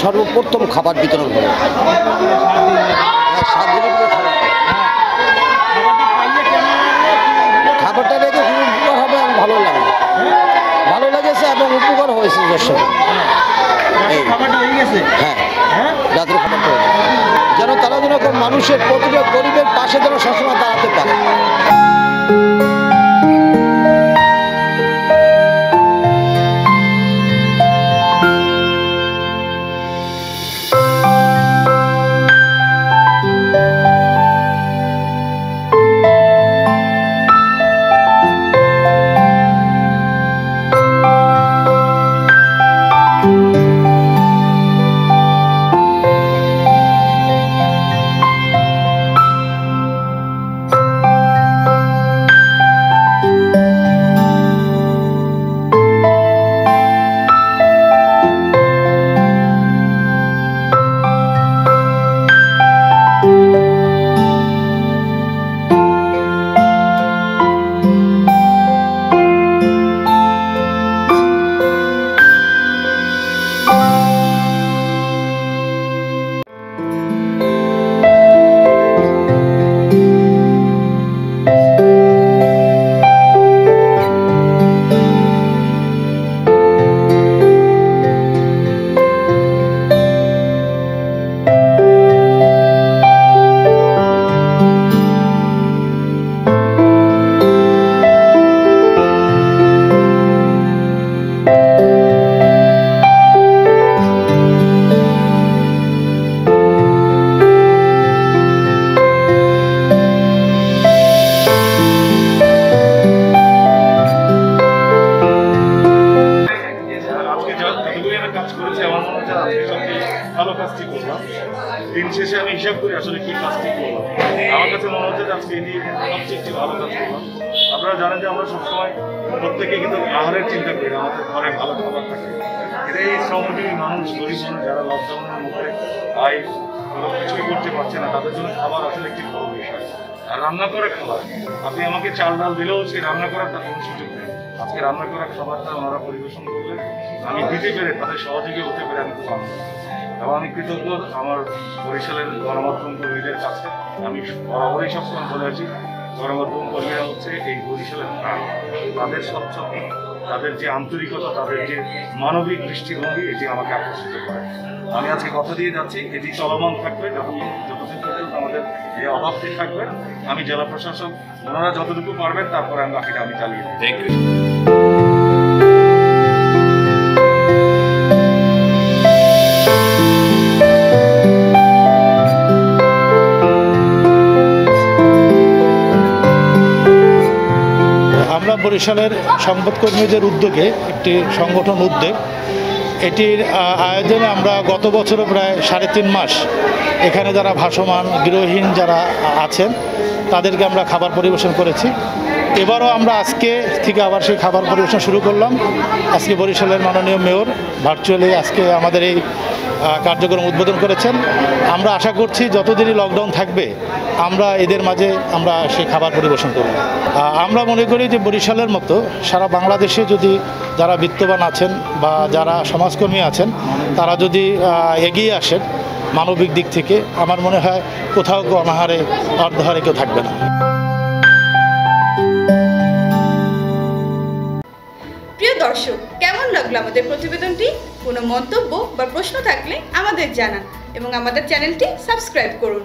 সর্বপ্রথম খাবার বিতরণ হলো হ্যাঁ, খাবারটা রেখে খুব উপকার হবে এবং ভালো লাগে। ভালো লেগেছে এবং উপকার হয়েছে দর্শক। হয়ে যেন তারা যেন মানুষের প্রতিটা গরিবের পাশে যেন সবসময় দাঁড়াতে পারে। যা- আমি কাজ করেছি, আমার মনে হচ্ছে আজকে সবচেয়ে ভালো কাজটি করলাম। দিন শেষে আমি হিসাব করি আসলে কি কাজটি করলাম। আমার কাছে মনে হচ্ছে যে আজকে এটি একটি ভালো কাজ করলাম। আপনারা জানেন যে আমরা সবসময় প্রত্যেকে কিন্তু আহারের চিন্তা করি আমাদের ঘরে ভালো খাবার থাকে। এটা এই শ্রমজীবী মানুষ, গরিব মানুষ যারা লকডাউনের মধ্যে আয় কোনো কিছুই করতে পারছে না, তাদের জন্য খাবার আসলে একটি বড় বিষয়। আর রান্না করে খাবার, আপনি আমাকে চাল ডাল দিলেও সেই রান্না করার তার কোনো সুযোগ নেই। আজকে রান্না করা খাবারটা ওনারা পরিবেশন করলেন। আমি দিতে পেরে, তাদের সহযোগী হতে পেরে আমি খুব এবং আমি কৃতজ্ঞ আমার বরিশালের গণমাধ্যম কর্মীদের কাছে। আমি বরাবরই সবসময় বলে আছি গণমাধ্যম কর্মীরা হচ্ছে এই বরিশালের তাদের স্বচ্ছ তাদের যে আন্তরিকতা, তাদের যে মানবিক দৃষ্টিভঙ্গি, এটি আমাকে আকর্ষিত করে। আমি আজকে কথা দিয়ে যাচ্ছি, এটি চলমান থাকবে যখন যতদিন পর্যন্ত আমাদের এই অভাবটি থাকবে। আমি জেলা প্রশাসক, ওনারা যতটুকু পারবেন, তারপরে আমি বাকিটা আমি চালিয়ে দেবো। আমরা বরিশালের সংবাদকর্মীদের উদ্যোগে একটি সংগঠন উদ্যোগ। এটির আয়োজনে আমরা গত বছরও প্রায় সাড়ে তিন মাস এখানে যারা ভাসমান গৃহহীন যারা আছেন, তাদেরকে আমরা খাবার পরিবেশন করেছি। এবারও আমরা আজকে থেকে আবার সেই খাবার পরিবেশন শুরু করলাম। আজকে বরিশালের মাননীয় মেয়র ভার্চুয়ালি আজকে আমাদের এই কার্যক্রম উদ্বোধন করেছেন। আমরা আশা করছি যতদিনই লকডাউন থাকবে, আমরা এদের মাঝে আমরা সেই খাবার পরিবেশন করব। আমরা মনে করি যে বরিশালের মতো সারা বাংলাদেশে যদি যারা বিত্তবান আছেন বা যারা সমাজকর্মী আছেন, তারা যদি এগিয়ে আসেন মানবিক দিক থেকে, আমার মনে হয় কোথাও অনাহারে অর্ধহারে কেউ থাকবে না। দর্শক, কেমন লাগল আমাদের প্রতিবেদনটি? কোনো মন্তব্য বা প্রশ্ন থাকলে আমাদের জানান এবং আমাদের চ্যানেলটি সাবস্ক্রাইব করুন।